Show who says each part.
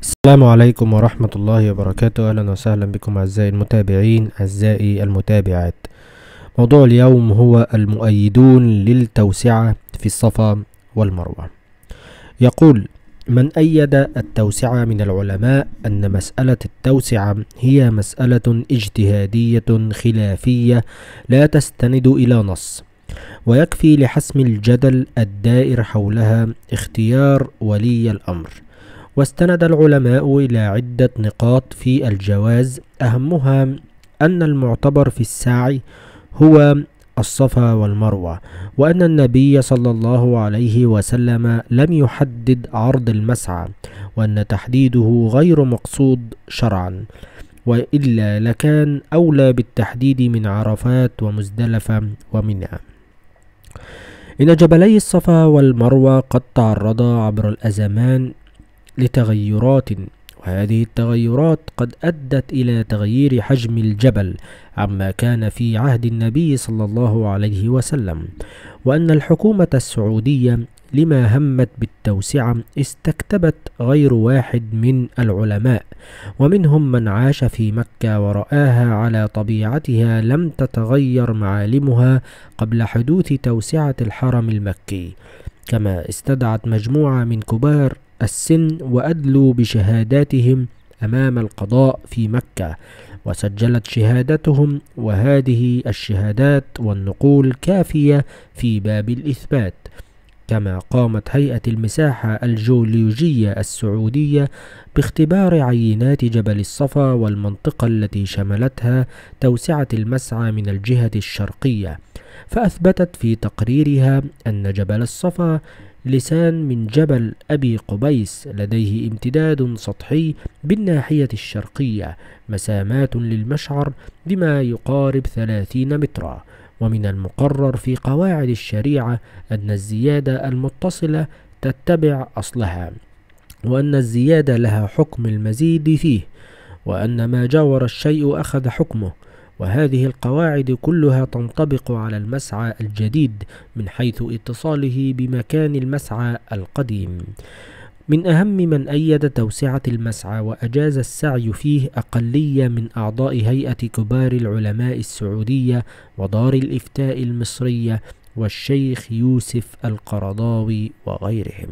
Speaker 1: السلام عليكم ورحمة الله وبركاته. أهلا وسهلا بكم أعزائي المتابعين أعزائي المتابعات. موضوع اليوم هو المؤيدون للتوسعة في الصفا والمروة. يقول من أيد التوسعة من العلماء أن مسألة التوسعة هي مسألة اجتهادية خلافية لا تستند إلى نص ويكفي لحسم الجدل الدائر حولها اختيار ولي الأمر. واستند العلماء إلى عدة نقاط في الجواز. أهمها أن المعتبر في السعي هو الصفا والمروة وأن النبي صلى الله عليه وسلم لم يحدد عرض المسعى وأن تحديده غير مقصود شرعا. وإلا لكان أولى بالتحديد من عرفات ومزدلفة ومنى إن جبلي الصفا والمروة قد تعرضا عبر الأزمان لتغيرات. وهذه التغيرات قد أدت إلى تغيير حجم الجبل عما كان في عهد النبي صلى الله عليه وسلم وأن الحكومة السعودية لما همت بالتوسعة استكتبت غير واحد من العلماء ومنهم من عاش في مكة ورآها على طبيعتها لم تتغير معالمها قبل حدوث توسعة الحرم المكي. كما استدعت مجموعة من كبار السن وأدلوا بشهاداتهم أمام القضاء في مكة وسجلت شهادتهم وهذه الشهادات والنقول كافية في باب الإثبات. كما قامت هيئة المساحة الجيولوجية السعودية باختبار عينات جبل الصفا والمنطقة التي شملتها توسعة المسعى من الجهة الشرقية. فأثبتت في تقريرها أن جبل الصفا لسان من جبل أبي قبيس لديه امتداد سطحي بالناحية الشرقية مسامات للمشعر بما يقارب ثلاثين مترا. ومن المقرر في قواعد الشريعة أن الزيادة المتصلة تتبع أصلها وأن الزيادة لها حكم المزيد فيه وأن ما جاور الشيء أخذ حكمه. وهذه القواعد كلها تنطبق على المسعى الجديد من حيث اتصاله بمكان المسعى القديم. من أهم من أيد توسعة المسعى وأجاز السعي فيه أقلية من أعضاء هيئة كبار العلماء السعودية ودار الإفتاء المصرية والشيخ يوسف القرضاوي وغيرهم.